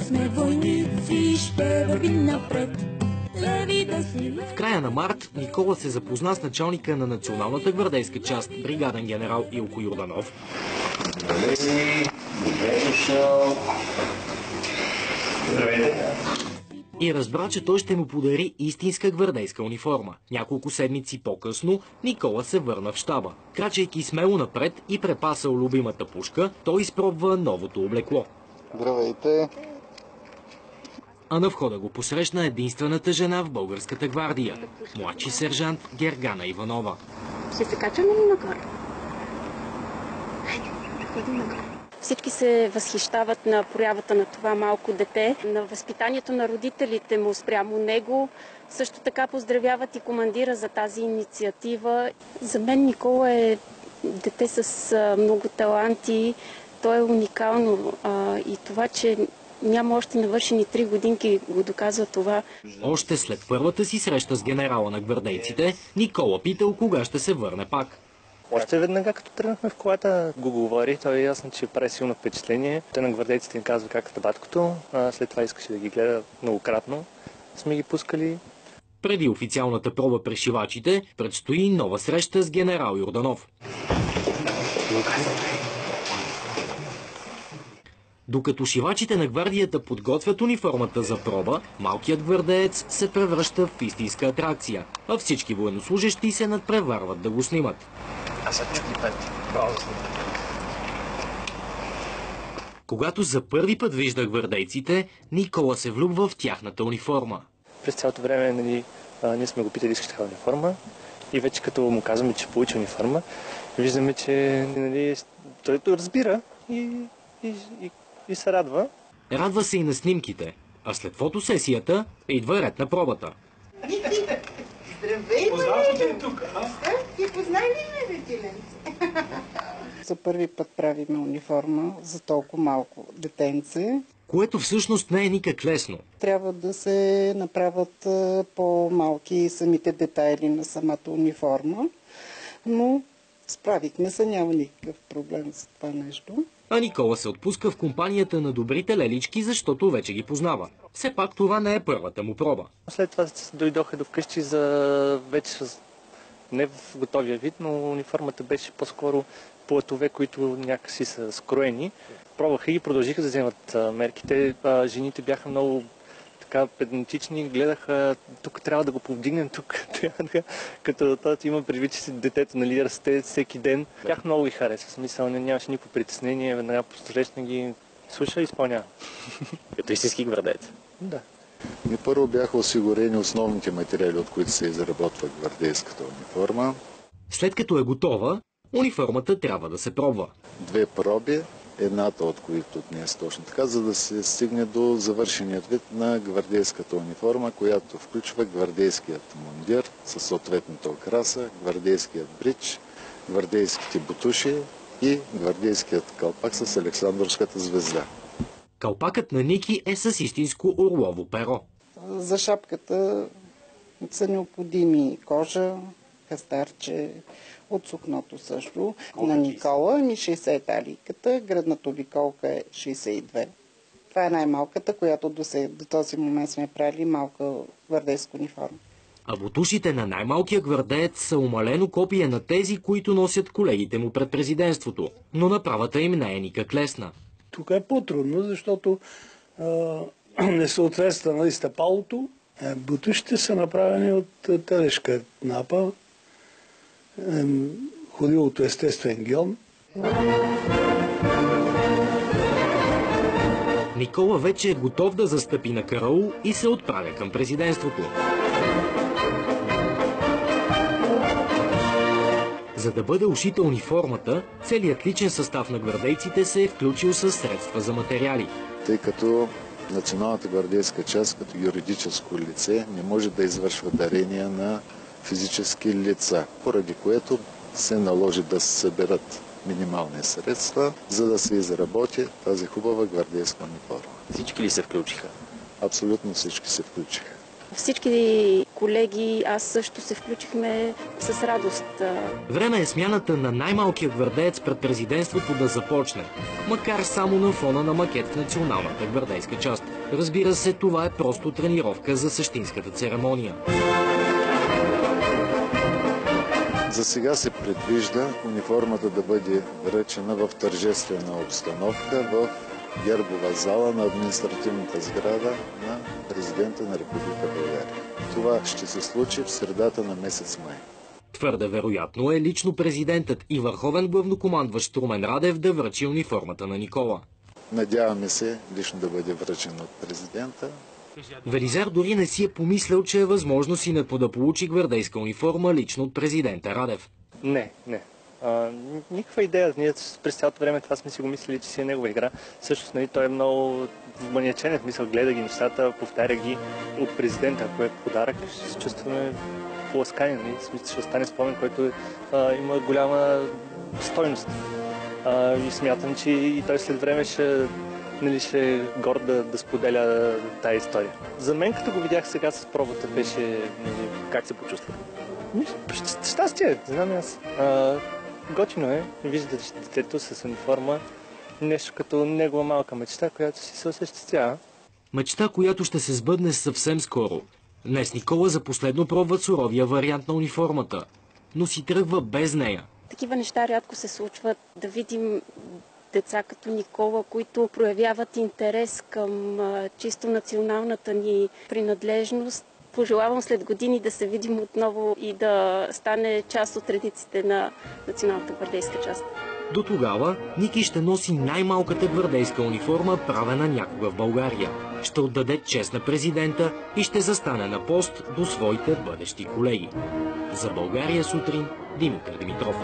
сме войници, ще вървим напред. В края на март Никола се запозна с началника на националната гвардейска част, бригаден генерал Илко Юрданов. И разбра, че той ще му подари истинска гвардейска униформа. Няколко седмици по-късно Никола се върна в щаба. Крачайки смело напред и препасал любимата пушка, той изпробва новото облекло. Здравейте! А на входа го посрещна единствената жена в българската гвардия – младши сержант Гергана Иванова. Ще се качаме ли нагоре? Хайде, да ходим нагоре. Всички се възхищават на проявата на това малко дете, на възпитанието на родителите му спрямо него. Също така поздравяват и командира за тази инициатива. За мен Никола е дете с много таланти. То е уникално а, и това, че няма още навършени три годинки го доказва това. Още след първата си среща с генерала на гвардейците, Никола питал кога ще се върне пак. Още веднага, като тръгнахме в колата, го говори. Той е ясно, че прави силно впечатление. Той на гвардейците ни казва как е баткото. А след това искаше да ги гледа многократно. Сме ги пускали. Преди официалната проба през шивачите, предстои нова среща с генерал Йорданов. Докато шивачите на гвардията подготвят униформата за проба, малкият гвардеец се превръща в истинска атракция, а всички военнослужащи се надпреварват да го снимат. Когато за първи път вижда гвардейците, Никола се влюбва в тяхната униформа. През цялото време нали, а, ние сме го питали искаш такава униформа. И вече като му казваме, че получи униформа, виждаме, че нали, той той разбира и, и, и, и се радва. Радва се и на снимките, а след фотосесията идва ред на пробата. Здравей, Познавате тук, а? Ти познай ли ме, детиленце? За първи път правиме униформа за толкова малко детенце. Което всъщност не е никак лесно. Трябва да се направят по-малки самите детайли на самата униформа, но справихме се, няма никакъв проблем с това нещо. А Никола се отпуска в компанията на добрите лелички, защото вече ги познава. Все пак това не е първата му проба. След това дойдоха до вкъщи за вече с не в готовия вид, но униформата беше по-скоро платове, които някакси са скроени. Пробваха и продължиха да вземат мерките. Жените бяха много така педантични, гледаха, тук трябва да го повдигнем, тук трябва да... Като това има предвид, че си детето нали, расте всеки ден. Тях много ги харесва, в смисъл не, нямаше никакво притеснение, веднага посрещна ги, слуша и изпълнява. Като истински гвардец. Да. И първо бяха осигурени основните материали, от които се изработва гвардейската униформа. След като е готова, униформата трябва да се пробва. Две проби, едната от които днес точно така, за да се стигне до завършеният вид на гвардейската униформа, която включва гвардейският мундир със съответната окраса, гвардейският бридж, гвардейските бутуши и гвардейският калпак с Александрската звезда. Калпакът на Ники е с истинско орлово перо. За шапката са необходими кожа, хастарче, от сукното също. На Никола ми 60 е талийката, гръдната обиколка е 62. Това е най-малката, която до, се, до този момент сме правили малка гвардейска униформа. А бутушите на най-малкия гвардеец са умалено копие на тези, които носят колегите му пред президентството. Но направата им не е никак лесна. Тук е по-трудно, защото а, не съответства нали, стъпалото. Е, Бутушите са направени от е, телешка напа, е, ходилото естествен гелм. Никола вече е готов да застъпи на караул и се отправя към президентството. За да бъде ушита униформата, целият личен състав на гвардейците се е включил със средства за материали. Тъй като Националната гвардейска част като юридическо лице не може да извършва дарения на физически лица, поради което се наложи да се съберат минимални средства, за да се изработи тази хубава гвардейска униформа. Всички ли се включиха? Абсолютно всички се включиха. Всички колеги, аз също се включихме с радост. Време е смяната на най-малкия гвардеец пред президентството да започне, макар само на фона на макет в националната гвардейска част. Разбира се, това е просто тренировка за същинската церемония. За сега се предвижда униформата да бъде връчена в тържествена обстановка в гербова зала на административната сграда на президента на Република България. Това ще се случи в средата на месец май. Твърде вероятно е лично президентът и върховен главнокомандващ Румен Радев да връчи униформата на Никола. Надяваме се лично да бъде връчен от президента. Велизар дори не си е помислял, че е възможно синът му да получи гвардейска униформа лично от президента Радев. Не, не. А, никаква идея. Ние през цялото време това сме си го мислили, че си е негова игра. Също нали, той е много маниачен, в гледа ги нещата, повтаря ги от президента. Ако е подарък, ще се чувстваме поласкани. Нали? Ще остане спомен, който а, има голяма стойност. А, и смятам, че и той след време ще, нали, ще е горд да, да споделя тази история. За мен, като го видях сега с пробата, беше нали, как се почувствах. Щастие, знам аз. А, готино е, виждате детето с униформа, нещо като негова малка мечта, която си се осъществява. Мечта, която ще се сбъдне съвсем скоро. Днес Никола за последно пробва суровия вариант на униформата, но си тръгва без нея. Такива неща рядко се случват. Да видим деца като Никола, които проявяват интерес към чисто националната ни принадлежност. Пожелавам след години да се видим отново и да стане част от традициите на националната гвардейска част. До тогава Ники ще носи най-малката гвардейска униформа, правена някога в България. Ще отдаде чест на президента и ще застане на пост до своите бъдещи колеги. За България сутрин Димитър Димитров.